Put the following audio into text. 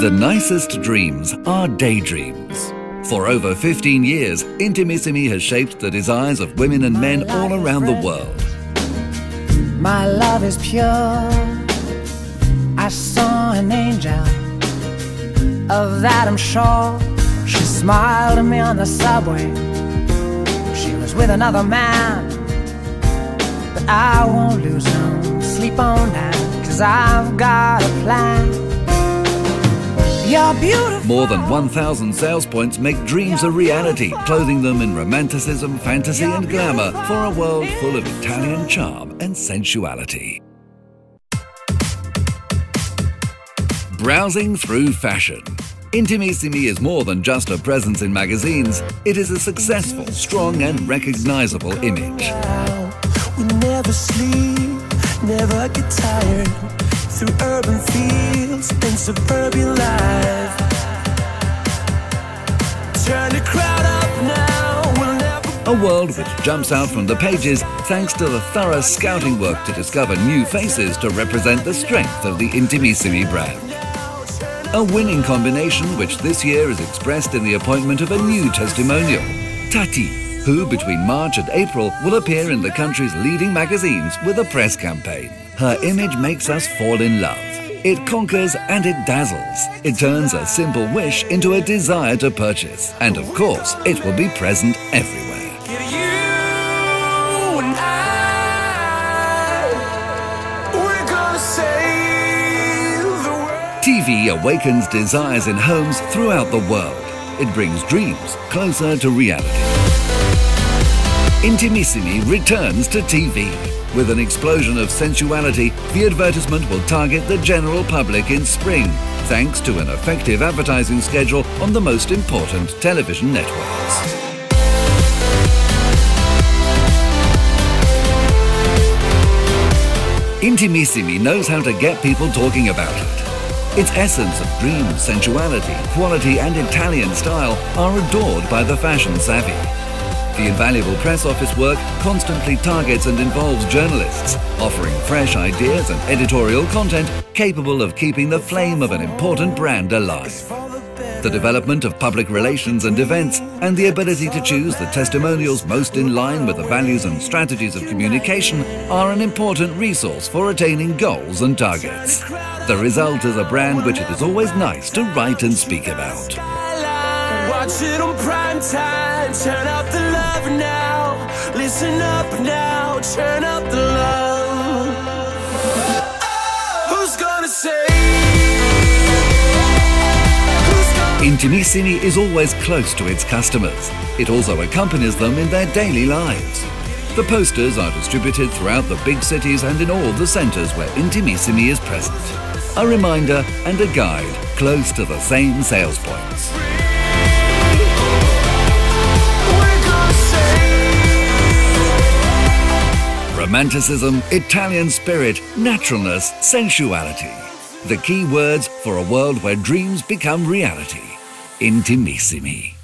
The nicest dreams are daydreams. For over 15 years, Intimissimi has shaped the desires of women and men all around the world. My love is pure. I saw an angel. Of that I'm sure. She smiled at me on the subway. She was with another man. But I won't lose no sleep on that. Cause I've got a plan. More than 1,000 sales points make dreams a reality, clothing them in romanticism, fantasy, and glamour for a world full of Italian charm and sensuality. Browsing through fashion. Intimissimi is more than just a presence in magazines, it is a successful, strong, and recognizable image. We never sleep, never get tired through urban fields and suburban life. Turn the crowd up now. We'll a world which jumps out from the pages thanks to the thorough scouting work to discover new faces to represent the strength of the Intimissimi brand. A winning combination which this year is expressed in the appointment of a new testimonial, Tati, who between March and April will appear in the country's leading magazines with a press campaign. Her image makes us fall in love. It conquers and it dazzles. It turns a simple wish into a desire to purchase. And of course, it will be present everywhere. TV awakens desires in homes throughout the world. It brings dreams closer to reality. Intimissimi returns to TV. With an explosion of sensuality, the advertisement will target the general public in spring, thanks to an effective advertising schedule on the most important television networks. Intimissimi knows how to get people talking about it. Its essence of dream, sensuality, quality and Italian style are adored by the fashion savvy. The invaluable press office work constantly targets and involves journalists, offering fresh ideas and editorial content capable of keeping the flame of an important brand alive. The development of public relations and events and the ability to choose the testimonials most in line with the values and strategies of communication are an important resource for attaining goals and targets. The result is a brand which it is always nice to write and speak about. Watch it on prime time. Turn up the now. Listen up now. Turn up the love. Who's gonna say? Intimissimi is always close to its customers. It also accompanies them in their daily lives. The posters are distributed throughout the big cities and in all the centres where Intimissimi is present. A reminder and a guide close to the same sales points. Romanticism, Italian spirit, naturalness, sensuality. The key words for a world where dreams become reality. Intimissimi.